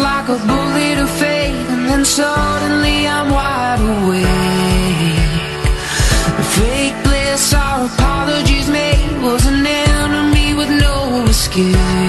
like a bullet of fate, and then suddenly I'm wide awake. The fake bliss our apologies made was an enemy with no escape.